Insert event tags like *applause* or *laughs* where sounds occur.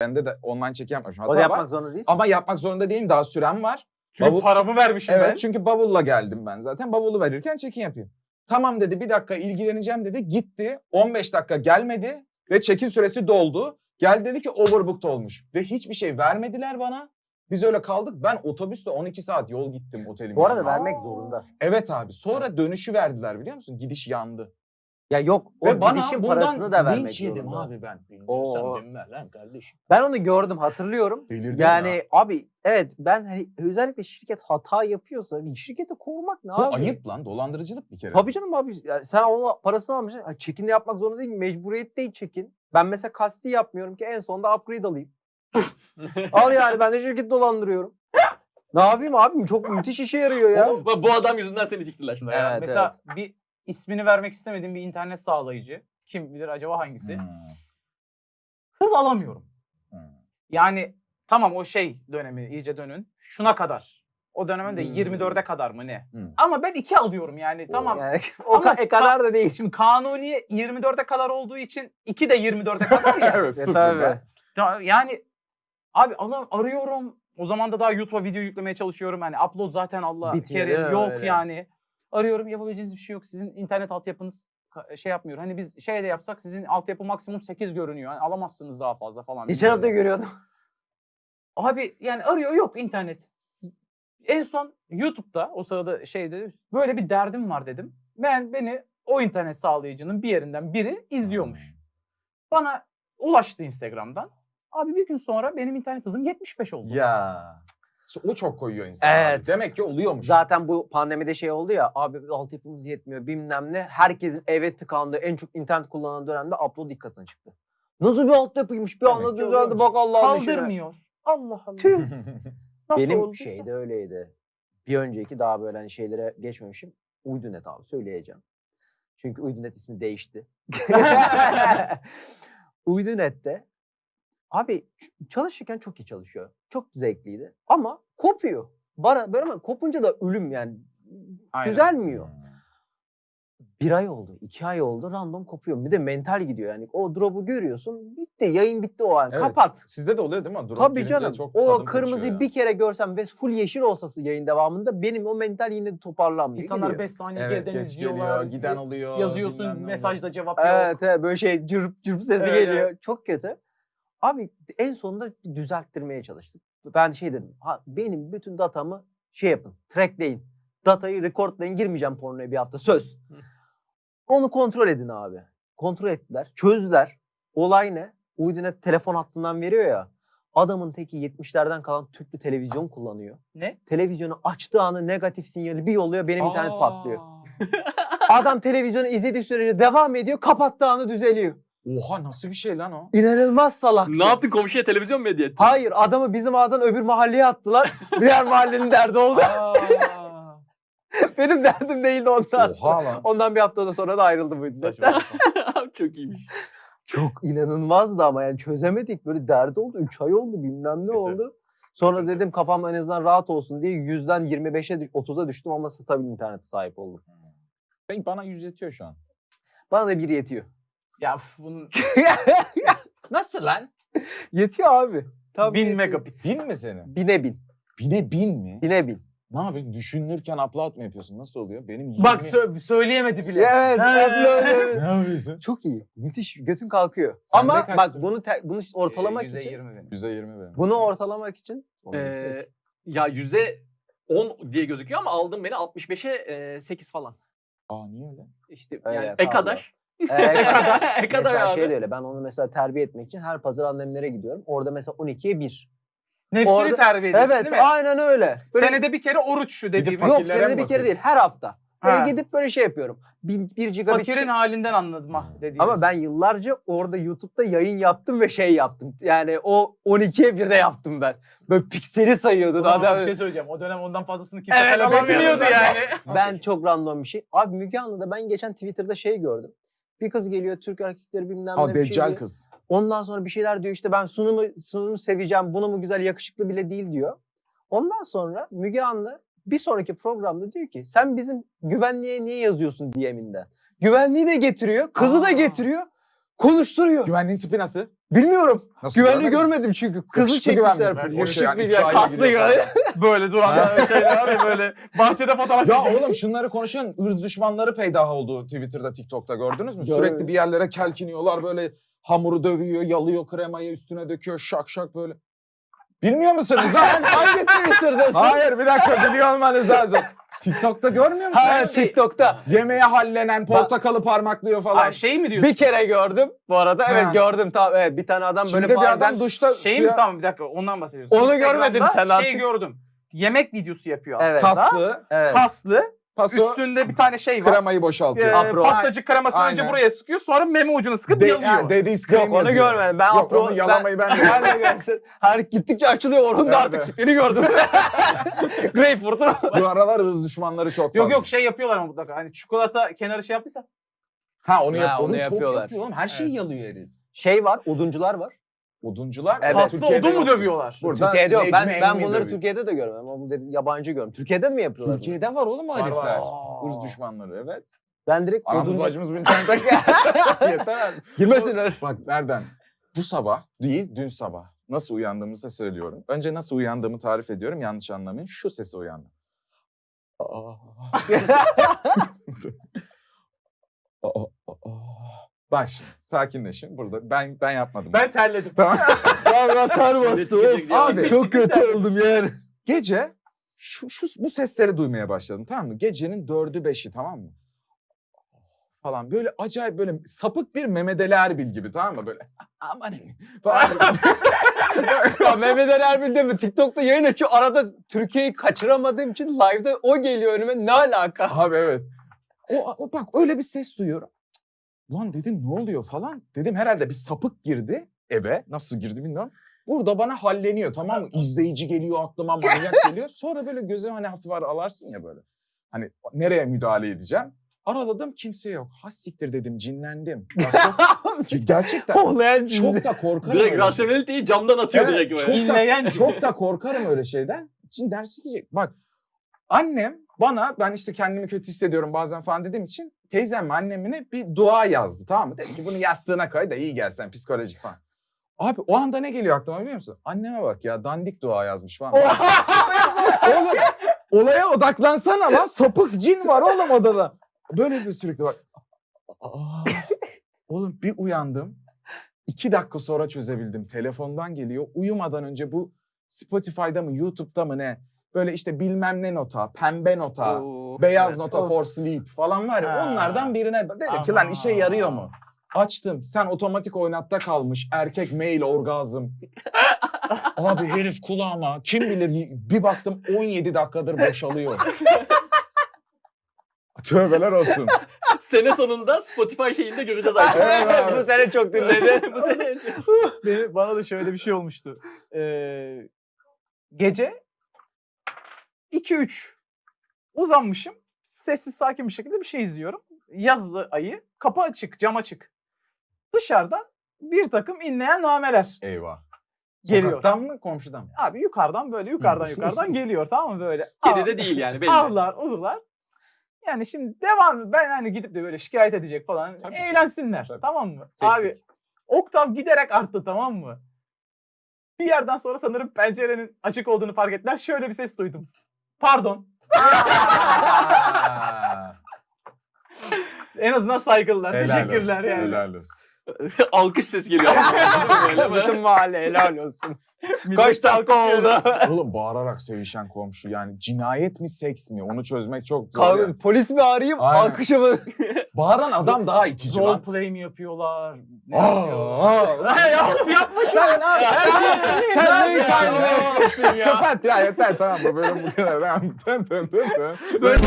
Bende de online çekim yapmışım. O Hata da yapmak var. zorunda değilsin. Ama yapmak zorunda değilim. Daha sürem var. Çünkü Bavul- paramı vermişim Evet ben. çünkü bavulla geldim ben zaten. Bavulu verirken çekim yapayım. Tamam dedi bir dakika ilgileneceğim dedi. Gitti 15 dakika gelmedi ve çekim süresi doldu. Geldi dedi ki overbooked olmuş. Ve hiçbir şey vermediler bana. Biz öyle kaldık. Ben otobüsle 12 saat yol gittim otelime. Bu arada yalnız. vermek zorunda. Evet abi. Sonra dönüşü verdiler biliyor musun? Gidiş yandı. Ya yok o Ve bana gidişin bundan parasını da vermek linç yedim zorunda. abi ben. Oo. Bilmiyorsan bilme lan kardeşim. Ben onu gördüm hatırlıyorum. Delirdim Yani ya. abi evet ben hani özellikle şirket hata yapıyorsa şirketi korumak ne Bu abi? ayıp lan. Dolandırıcılık bir kere. Tabii canım abi ya sen onun parasını almışsın. Ha, Çekin de yapmak zorunda değil mecburiyet değil çekin. Ben mesela kasti yapmıyorum ki en sonunda upgrade alayım. *laughs* Al yani ben de şirket dolandırıyorum. ne yapayım abi çok müthiş işe yarıyor ya. Oğlum, bu bu adam yüzünden seni siktiler şimdi. Ya Evet, mesela bir ismini vermek istemediğim bir internet sağlayıcı. Kim bilir acaba hangisi? Hmm, Hız alamıyorum. hmm. Yani tamam o şey dönemi iyice dönün. Şuna kadar. O dönemde Hmm. 24'e kadar mı ne? Hmm. Ama ben 2 alıyorum yani tamam. Yani, *laughs* o Ama ka- e, kadar da değil. Şimdi kanuni 24'e kadar olduğu için 2 de 24'e kadar ya. *laughs* evet sıfır tabii. Ya- yani abi ana- arıyorum. O zaman da daha YouTube'a video yüklemeye çalışıyorum. Yani upload zaten Allah Bitmiyor, mi? yok Öyle. yani. Arıyorum yapabileceğiniz bir şey yok. Sizin internet altyapınız ka- şey yapmıyor. Hani biz şey de yapsak sizin altyapı maksimum 8 görünüyor. Yani alamazsınız daha fazla falan. Geçen hafta görüyordum. Abi yani arıyor yok internet. En son YouTube'da o sırada şeyde böyle bir derdim var dedim. Ben beni o internet sağlayıcının bir yerinden biri izliyormuş. Bana ulaştı Instagram'dan. Abi bir gün sonra benim internet hızım 75 oldu. Ya. O çok koyuyor insan. abi. Evet. Demek ki oluyormuş. Zaten bu pandemide şey oldu ya abi altyapımız yetmiyor bilmem ne. Herkesin eve tıkandığı en çok internet kullanan dönemde upload dikkatine çıktı. Nasıl bir altyapıymış bir anda düzeldi bak Allah'ın işine. Kaldırmıyor. Allah Allah. Tüh. *laughs* Nasıl Benim olduysa. şeyde öyleydi. Bir önceki daha böyle hani şeylere geçmemişim. Uydunet abi söyleyeceğim. Çünkü Uydunet ismi değişti. *laughs* *laughs* Uydunet'te abi çalışırken çok iyi çalışıyor. Çok zevkliydi ama kopuyor. Bana böyle ama kopunca da ölüm yani. Aynen. Düzelmiyor. Bir ay oldu, iki ay oldu random kopuyor. Bir de mental gidiyor yani. O drop'u görüyorsun bitti yayın bitti o an. Evet. Kapat. Sizde de oluyor değil mi? Drop Tabii canım. çok o kırmızıyı ya. bir kere görsem ve full yeşil olsa yayın devamında benim o mental yine toparlanmıyor. İnsanlar gidiyor. 5 saniye Evet geriden izliyorlar. geliyor, giden oluyor. Yazıyorsun mesajda cevap yok. Evet, evet böyle şey cırp cırp sesi Evet, geliyor. Çok kötü. Abi en sonunda düzelttirmeye çalıştık. Ben şey dedim. Ha, benim bütün datamı şey yapın. Trackleyin. Datayı recordlayın. Girmeyeceğim pornoya bir hafta. Söz. Onu kontrol edin abi. Kontrol ettiler. Çözdüler. Olay ne? Uydunet telefon hattından veriyor ya. Adamın teki 70'lerden kalan tüplü televizyon kullanıyor. Ne? Televizyonu açtığı anı negatif sinyali bir yolluyor benim internet Aa. patlıyor. Adam televizyonu izlediği sürece devam ediyor. Kapattığı anı düzeliyor. Oha nasıl bir şey lan o? İnanılmaz salak. ne yaptın komşuya televizyon mu hediye ettin? Hayır adamı bizim ağadan öbür mahalleye attılar. *laughs* Diğer mahallenin derdi oldu. Aa. *laughs* Benim derdim değildi ondan sonra. Oha lan. Ondan bir hafta sonra da ayrıldı bu Saçma yüzden. sapan. *laughs* Çok iyiymiş. Çok inanılmazdı ama yani çözemedik. Böyle derdi oldu. 3 ay oldu bilmem ne Kötü. oldu. Sonra dedim kafam en azından rahat olsun diye 100'den 25'e düş- 30'a düştüm ama stabil internete sahip oldum. Peki bana yüz yetiyor şu an. Bana da bir yetiyor. Ya üf, bunun *laughs* Nasıl lan? yetiyor abi. Tabii 1000 yetiyor. megabit. Bin mi senin? Bine bin. Bine bin mi? Bine bin. Ne yapıyorsun? Düşünürken upload mı yapıyorsun? Nasıl oluyor? Benim 20... Bak sö- söyleyemedi bile. Evet. He. upload, evet. Ne yapıyorsun? Çok iyi. Müthiş. Götün kalkıyor. Sende Ama bak bunu te- bunu ortalamak Ee, için %20 benim. Yüzde yirmi benim. bunu ortalamak için Ee, ya yüze 10 diye gözüküyor ama aldım beni 65'e e, 8 falan. Aa niye öyle? İşte Öyle, yani e tamam. kadar. Ee, *laughs* e *laughs* kadar mesela abi. şey de öyle. Ben onu mesela terbiye etmek için her pazar annemlere gidiyorum. Orada mesela 12'ye 1. Nefsini Orada- terbiye ediyorsun Evet, değil mi? aynen öyle. Böyle, Senede bir kere oruç şu dediğimiz. yok senede bir kere değil, her hafta. Böyle Ha. gidip böyle şey yapıyorum. 1, 1 gigabit. Fakirin halinden anladım ha dediğimiz. Ama ben yıllarca orada YouTube'da yayın yaptım ve şey yaptım. Yani o 12'ye 1'de yaptım ben. Böyle pikseli sayıyordun Ulan adam. bir şey söyleyeceğim. O dönem ondan fazlasını kimse Evet, alamıyordu zaten. yani. *laughs* Ben çok random bir şey. Abi Müge Anlı'da ben geçen Twitter'da şey gördüm. Bir kız geliyor Türk erkekleri bilmem ne bir şey deccal diyor. kız. Ondan sonra bir şeyler diyor işte ben sunumu sunumu seveceğim. Bunu mu güzel yakışıklı bile değil diyor. Ondan sonra Müge Anlı bir sonraki programda diyor ki sen bizim güvenliğe niye yazıyorsun DM'inde? Güvenliği de getiriyor, kızı da Aa. getiriyor, konuşturuyor. Güvenliğin tipi nasıl? Bilmiyorum. Nasıl Güvenli görmedin? görmedim çünkü. Kızı Yakışıklı çekmişler. güvenli. full. O şey Yakışıklı yani bir İsrail'e kaslı gidiyor yani. *laughs* *laughs* Böyle duran *laughs* şeyler var ya böyle bahçede fotoğraf Ya çekiyor. oğlum şunları konuşuyorsun. ırz düşmanları peydah oldu Twitter'da, TikTok'ta gördünüz mü? Görmedim. Sürekli bir yerlere kelkiniyorlar böyle hamuru dövüyor, yalıyor kremayı üstüne döküyor şak şak böyle. Bilmiyor musunuz lan? hangi Twitter'dasın? Hayır bir dakika biliyor olmanız lazım. TikTok'ta görmüyor musun? Ha, TikTok'ta. Yemeğe hallenen portakalı parmaklıyor falan. Aa, şey mi diyorsun? Bir kere gördüm. Bu arada evet Ha. gördüm. Tamam evet bir tane adam Şimdi böyle bir bağırdan adam duşta Şey mi suya tamam bir dakika ondan bahsediyorsun. Onu görmedin sen Şey artık. gördüm. Yemek videosu yapıyor Evet. aslında. kaslı, Evet. Kaslı. Paso, Üstünde bir tane şey var. kremayı boşaltıyor. Ee, Apro. pastacı kremasını önce buraya sıkıyor sonra meme ucunu sıkıp De, yalıyor. ha, Daddy's Yok cream onu yazıyor. görmedim. Ben Yok Apro- onu yalamayı ben *laughs* de ben de görsün. Her gittikçe açılıyor. Onun da Evet, artık evet. sikleri gördüm. *laughs* Greyfurt'u. Bu aralar ırz düşmanları çok Yok fazla. yok şey yapıyorlar ama mutlaka. Hani çikolata kenarı şey yaptıysa. Ha onu, yap, Ha, onu, onu çok yapıyorlar. yapıyor oğlum. Her şeyi yalıyor herif. Şey var, oduncular var. Oduncular Evet. Türkiye'de odun mu dövüyorlar? Burada Türkiye'de yok. Ben, ben bunları dövüyor. Türkiye'de de görmedim ama bu dedi, yabancı görüyorum. Türkiye'de de mi yapıyorlar? bunu? Türkiye'de var oğlum o herifler. Irz düşmanları evet. Ben direkt Anamız oduncu... bacımız bu internette *laughs* yeter. Girmesinler. Bak nereden? Bu sabah değil dün sabah. Nasıl uyandığımızı söylüyorum. Önce nasıl uyandığımı tarif ediyorum. Yanlış anlamayın. Şu sese uyandım. *laughs* *laughs* Bak şimdi sakinleşin burada. Ben ben yapmadım. Ben terledim. Tamam. *laughs* Ya ter bastı. Abi, çok kötü oldum yani. Gece şu, şu bu sesleri duymaya başladım tamam mı? Gecenin dördü beşi tamam mı? Falan böyle acayip böyle sapık bir Mehmet Ali Erbil gibi tamam mı? Böyle aman falan. *laughs* ya Mehmet Ali Erbil de mi? TikTok'ta yayın açıyor. Arada Türkiye'yi kaçıramadığım için live'da o geliyor önüme. Ne alaka? Abi evet. O, o bak öyle bir ses duyuyorum. Lan dedim ne oluyor falan. Dedim herhalde bir sapık girdi eve. Nasıl girdi bilmiyorum. Burada bana halleniyor tamam mı? *laughs* İzleyici geliyor aklıma manyak geliyor. Sonra böyle göze hani hafif alarsın ya böyle. Hani nereye müdahale edeceğim? Araladım kimse yok. Has siktir dedim cinlendim. Bak, çok- *laughs* gerçekten Hohlayan çok da korkarım. Direkt öyle şey. rasyoneliteyi camdan atıyor Evet, direkt çok böyle. da- İnleyen Çok da korkarım öyle şeyden. Şimdi dersi ki bak annem bana ben işte kendimi kötü hissediyorum bazen falan dediğim için teyzem annemine bir dua yazdı tamam mı? Dedi ki bunu yastığına koy da iyi gelsen psikolojik falan. Abi o anda ne geliyor aklıma biliyor musun? Anneme bak ya dandik dua yazmış falan. *laughs* oğlum olaya odaklansana lan sapık cin var oğlum odada. Böyle bir sürekli bak. Aa, oğlum bir uyandım. İki dakika sonra çözebildim. Telefondan geliyor. Uyumadan önce bu Spotify'da mı YouTube'da mı ne? Böyle işte bilmem ne nota, pembe nota, Oo. beyaz Evet. nota for sleep falan var ya. Ha. Onlardan birine dedim ki lan işe yarıyor mu? Açtım. Sen otomatik oynatta kalmış. Erkek mail orgazm. *laughs* Abi herif kulağıma kim bilir bir baktım 17 dakikadır boşalıyor. *laughs* Tövbeler olsun. Sene sonunda Spotify şeyinde göreceğiz artık. Evet abi. *laughs* Bu sene çok dinledi. Bu sene Benim, bana da şöyle bir şey olmuştu. Ee, gece 2-3 uzanmışım. Sessiz sakin bir şekilde bir şey izliyorum. Yaz ayı. Kapı açık, cam açık. Dışarıdan bir takım inleyen nameler. Eyvah. Geliyor. Sokaktan mı komşudan mı? Abi yukarıdan böyle yukarıdan yukarıdan *laughs* geliyor tamam mı böyle. kedi de değil yani belli. Avlar, uğurlar. Yani şimdi devam ben hani gidip de böyle şikayet edecek falan Tabii eğlensinler Tabii. tamam mı? Teşvik. Abi oktav giderek arttı tamam mı? Bir yerden sonra sanırım pencerenin açık olduğunu fark ettiler. Şöyle bir ses duydum. Pardon. *laughs* En azından saygılılar. Helal Teşekkürler olsun, yani. Helal olsun. *laughs* Alkış sesi geliyor. Böyle *laughs* mi? Bütün mahalle helal olsun. Kaç dakika oldu? Oğlum bağırarak sevişen komşu yani cinayet mi seks mi onu çözmek çok zor. Kavga, yani. polis mi arayayım? Aynen. Alkışa mı? Bağıran adam daha itici Role lan. play mi yapıyorlar? Ne yapıyorlar? Hey oğlum yapma şunu. Sen ne yapıyorsun? Sen ne yapıyorsun? yapıyorsun ya? Kapat ya yeter tamam bu bölüm bu kadar. Tın tın tın tın. Böyle